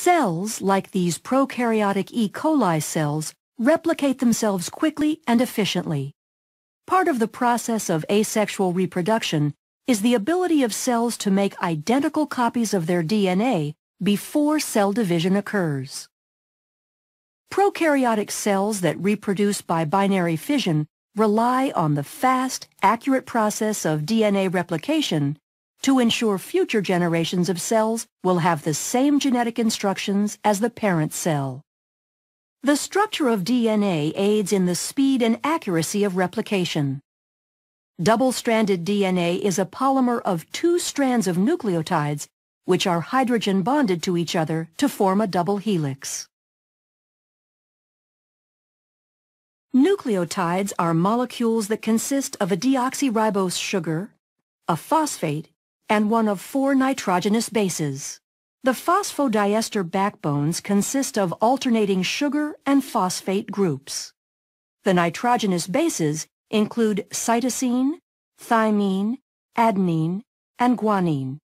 Cells, like these prokaryotic E. coli cells, replicate themselves quickly and efficiently. Part of the process of asexual reproduction is the ability of cells to make identical copies of their DNA before cell division occurs. Prokaryotic cells that reproduce by binary fission rely on the fast, accurate process of DNA replication to ensure future generations of cells will have the same genetic instructions as the parent cell. The structure of DNA aids in the speed and accuracy of replication. Double-stranded DNA is a polymer of two strands of nucleotides which are hydrogen bonded to each other to form a double helix. Nucleotides are molecules that consist of a deoxyribose sugar, a phosphate, and one of four nitrogenous bases. The phosphodiester backbones consist of alternating sugar and phosphate groups. The nitrogenous bases include cytosine, thymine, adenine, and guanine.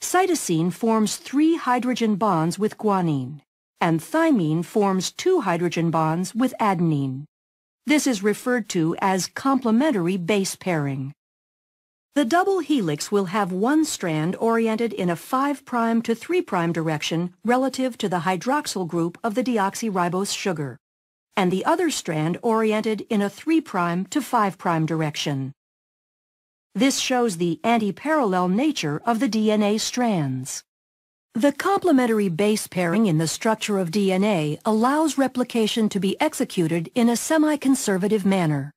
Cytosine forms three hydrogen bonds with guanine, and thymine forms two hydrogen bonds with adenine. This is referred to as complementary base pairing. The double helix will have one strand oriented in a 5' to 3' direction relative to the hydroxyl group of the deoxyribose sugar, and the other strand oriented in a 3' to 5' direction. This shows the anti-parallel nature of the DNA strands. The complementary base pairing in the structure of DNA allows replication to be executed in a semi-conservative manner.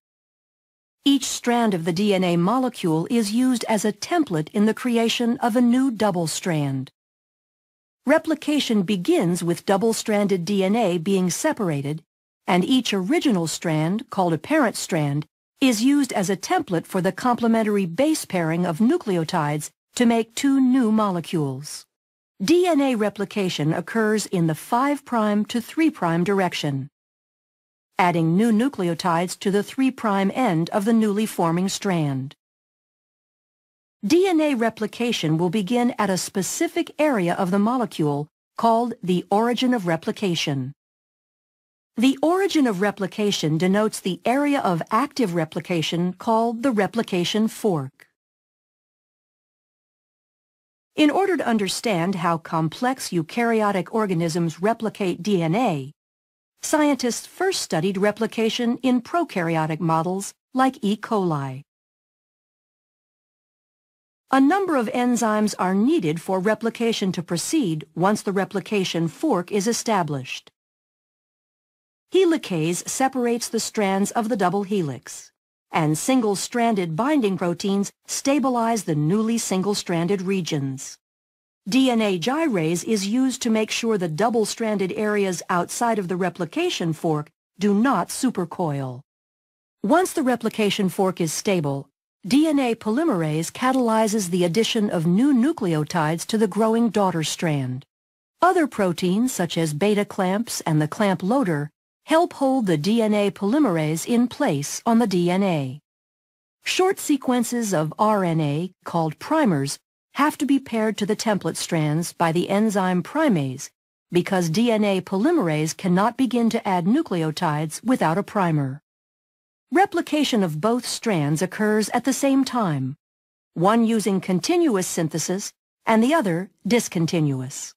Each strand of the DNA molecule is used as a template in the creation of a new double strand. Replication begins with double-stranded DNA being separated, and each original strand, called a parent strand, is used as a template for the complementary base pairing of nucleotides to make two new molecules. DNA replication occurs in the 5' to 3' direction, adding new nucleotides to the 3' end of the newly forming strand. DNA replication will begin at a specific area of the molecule called the origin of replication. The origin of replication denotes the area of active replication called the replication fork. In order to understand how complex eukaryotic organisms replicate DNA, scientists first studied replication in prokaryotic models like E. coli. A number of enzymes are needed for replication to proceed once the replication fork is established. Helicase separates the strands of the double helix and single-stranded binding proteins stabilize the newly single-stranded regions. DNA gyrase is used to make sure the double-stranded areas outside of the replication fork do not supercoil. Once the replication fork is stable, DNA polymerase catalyzes the addition of new nucleotides to the growing daughter strand. Other proteins, such as beta clamps and the clamp loader, help hold the DNA polymerase in place on the DNA. Short sequences of RNA, called primers, have to be paired to the template strands by the enzyme primase because DNA polymerase cannot begin to add nucleotides without a primer. Replication of both strands occurs at the same time, one using continuous synthesis and the other discontinuous.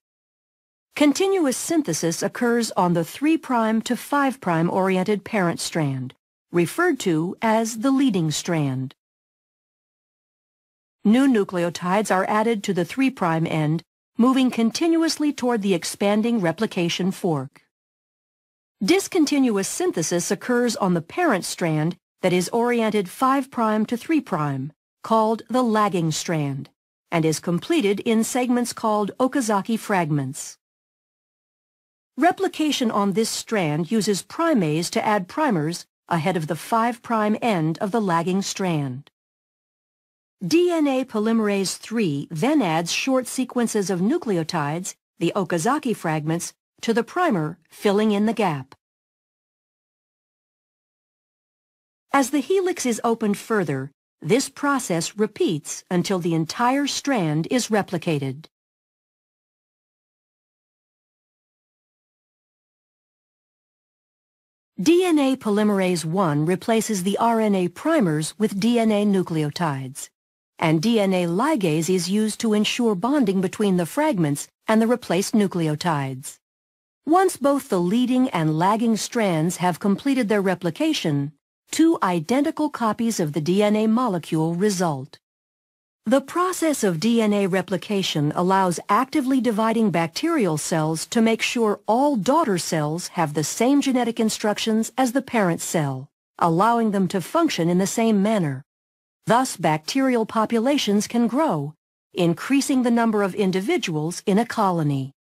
Continuous synthesis occurs on the 3' to 5' oriented parent strand, referred to as the leading strand. New nucleotides are added to the 3' end, moving continuously toward the expanding replication fork. Discontinuous synthesis occurs on the parent strand that is oriented 5' to 3', called the lagging strand, and is completed in segments called Okazaki fragments. Replication on this strand uses primase to add primers ahead of the 5' end of the lagging strand. DNA polymerase III then adds short sequences of nucleotides, the Okazaki fragments, to the primer, filling in the gap. As the helix is opened further, this process repeats until the entire strand is replicated. DNA polymerase I replaces the RNA primers with DNA nucleotides and DNA ligase is used to ensure bonding between the fragments and the replaced nucleotides. Once both the leading and lagging strands have completed their replication, two identical copies of the DNA molecule result. The process of DNA replication allows actively dividing bacterial cells to make sure all daughter cells have the same genetic instructions as the parent cell, allowing them to function in the same manner. Thus, bacterial populations can grow, increasing the number of individuals in a colony.